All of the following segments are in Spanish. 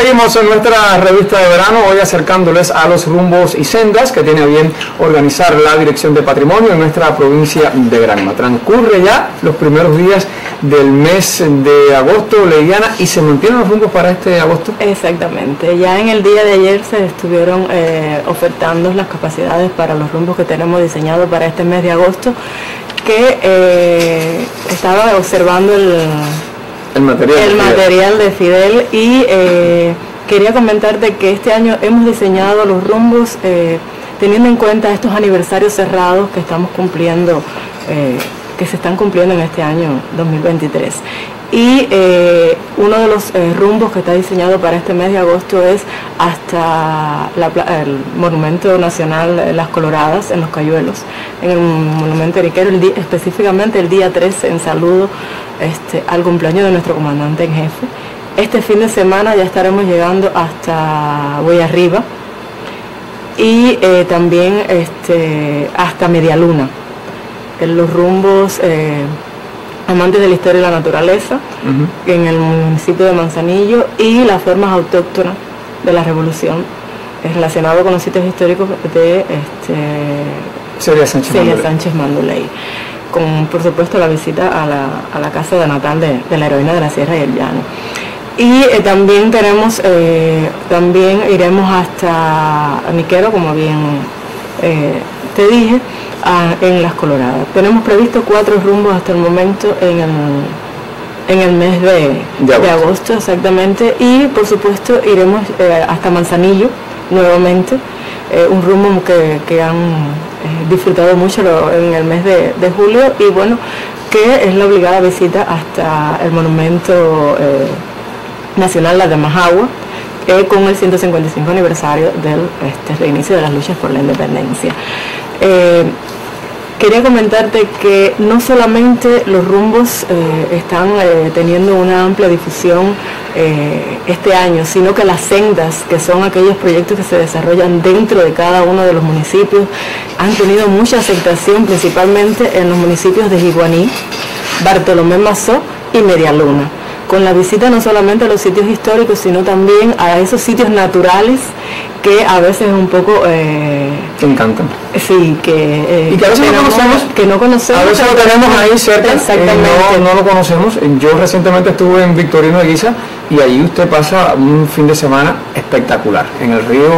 Seguimos en nuestra revista de verano, hoy acercándoles a los rumbos y sendas que tiene bien organizar la Dirección de Patrimonio en nuestra provincia de Granma. Transcurre ya los primeros días del mes de agosto, Leidiana, y se mantienen los rumbos para este agosto. Exactamente, ya en el día de ayer se estuvieron eh, ofertando las capacidades para los rumbos que tenemos diseñados para este mes de agosto, que eh, estaba observando el el material, el material de Fidel y eh, quería comentarte que este año hemos diseñado los rumbos eh, teniendo en cuenta estos aniversarios cerrados que estamos cumpliendo, eh, que se están cumpliendo en este año 2023. Y uno de los rumbos que está diseñado para este mes de agosto es hasta el Monumento Nacional Las Coloradas en Los Cayuelos, en el Monumento Eriquero, específicamente el día 3 en saludo este, al cumpleaños de nuestro comandante en jefe. Este fin de semana ya estaremos llegando hasta Voy Arriba y eh, también este, hasta Media Luna, en los rumbos eh, amantes de la historia y la naturaleza, en el municipio de Manzanillo y las formas autóctonas de la revolución, relacionado con los sitios históricos de este, Sánchez, Sánchez Mandoley con por supuesto la visita a la, a la casa de natal de, la heroína de la Sierra y el Llano. Y eh, también tenemos, eh, también iremos hasta Niquero, como bien eh, te dije, en Las Coloradas. Tenemos previsto cuatro rumbos hasta el momento en el, en el mes de, de, agosto. exactamente. Y por supuesto iremos hasta Manzanillo nuevamente, un rumbo que, que han eh, disfrutado mucho en el mes de, julio y bueno, que es la obligada visita hasta el Monumento eh, Nacional La de Majagua, eh, con el 155 aniversario del este, reinicio de las luchas por la independencia. Quería comentarte que no solamente los rumbos eh, están eh, teniendo una amplia difusión eh, este año, sino que las sendas, que son aquellos proyectos que se desarrollan dentro de cada uno de los municipios, han tenido mucha aceptación, principalmente en los municipios de Jiguaní, Bartolomé Mazó y Medialuna con la visita no solamente a los sitios históricos, sino también a esos sitios naturales que a veces un poco... Eh, encantan. Sí, que... Eh, y que a veces no conocemos. Que no conocemos. A veces lo tenemos ahí cerca. Exactamente. no, no, lo conocemos. Yo recientemente estuve en Victorino de Guisa y allí usted pasa un fin de semana espectacular. En el río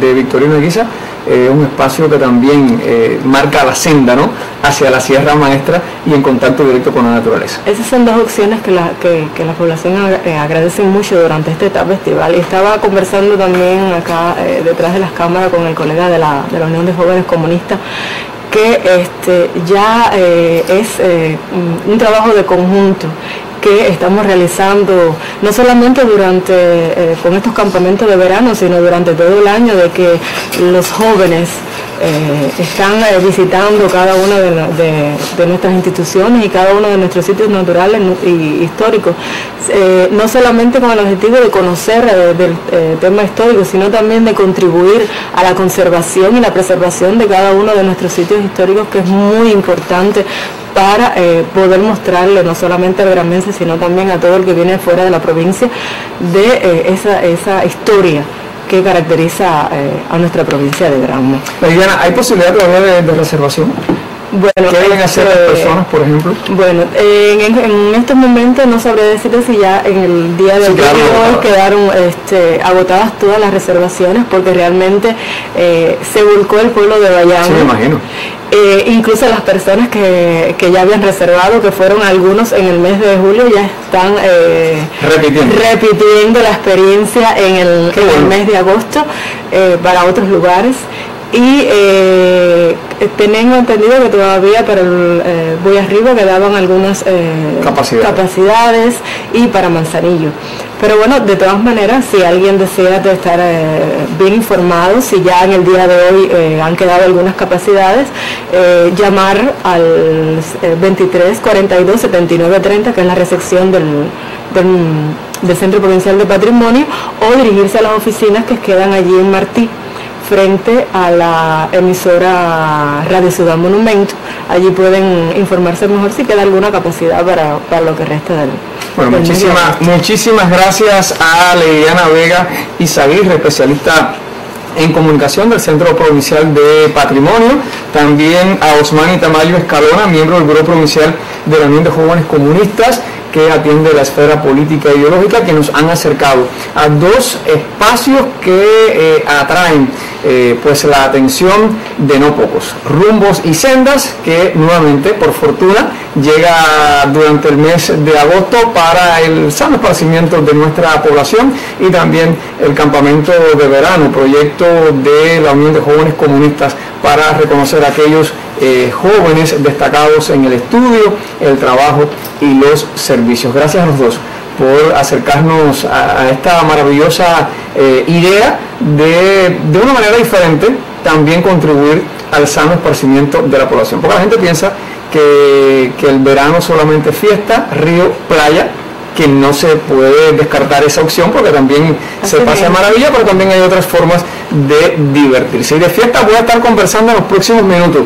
de Victorino de Guisa eh, un espacio que también eh, marca la senda ¿no? hacia la Sierra Maestra y en contacto directo con la naturaleza. Esas son dos opciones que la, que, la población eh, agradece mucho durante este etapa estival. Y estaba conversando también acá detrás de las cámaras con el colega de la, de la Unión de Jóvenes Comunistas que este, ya es un trabajo de conjunto que estamos realizando no solamente durante eh, con estos campamentos de verano, sino durante todo el año de que los jóvenes eh, están eh, visitando cada una de, nuestras instituciones y cada uno de nuestros sitios naturales y históricos, no solamente con el objetivo de conocer del tema histórico, sino también de contribuir a la conservación y la preservación de cada uno de nuestros sitios históricos, que es muy importante para eh, poder mostrarle no solamente a Veramense, sino también a todo el que viene fuera de la provincia de eh, esa, esa historia que caracteriza eh, a nuestra provincia de Granma. Mariana, ¿hay posibilidad todavía de, reservación? Bueno, ¿Qué deben hacer las personas, por ejemplo? Bueno, en, estos momentos no sabré decirte si ya en el día de hoy quedaron este, agotadas todas las reservaciones porque realmente se volcó el pueblo de Bayamo. Sí, me imagino. Eh, incluso las personas que, ya habían reservado, que fueron algunos en el mes de julio, ya están eh, repitiendo. la experiencia en el, mes de agosto eh, para otros lugares. Y tengo entendido que todavía para el Voy Arriba quedaban algunas capacidades y para Manzanillo. Pero bueno, de todas maneras, si alguien desea estar eh, bien informado, si ya en el día de hoy eh, han quedado algunas capacidades, eh, llamar al 23 42 79 30, que es la recepción del, del, Centro Provincial de Patrimonio, o dirigirse a las oficinas que quedan allí en Martí frente a la emisora Radio Ciudad Monumento. Allí pueden informarse mejor si queda alguna capacidad para, para lo que resta del, Bueno, muchísimas, muchísimas gracias a Leidiana Vega Izaguirre, especialista en comunicación del Centro Provincial de Patrimonio, también a Osman Tamayo Escalona, miembro del Grupo Provincial de la Unión de Jóvenes Comunistas, que atiende la esfera política e ideológica, que nos han acercado a dos espacios que eh, atraen eh, pues la atención de no pocos. Rumbos y sendas, que nuevamente, por fortuna, llega durante el mes de agosto para el sano esparcimiento de nuestra población y también el campamento de verano, proyecto de la Unión de Jóvenes Comunistas para reconocer a aquellos eh, jóvenes destacados en el estudio, el trabajo y los servicios. Gracias a los dos por acercarnos a, esta maravillosa eh, idea de, de una manera diferente también contribuir al sano esparcimiento de la población. Porque la gente piensa que, que el verano solamente fiesta, río, playa, que no se puede descartar esa opción porque también se pasa maravilla, pero también hay otras formas de divertirse. Y de fiesta voy a estar conversando en los próximos minutos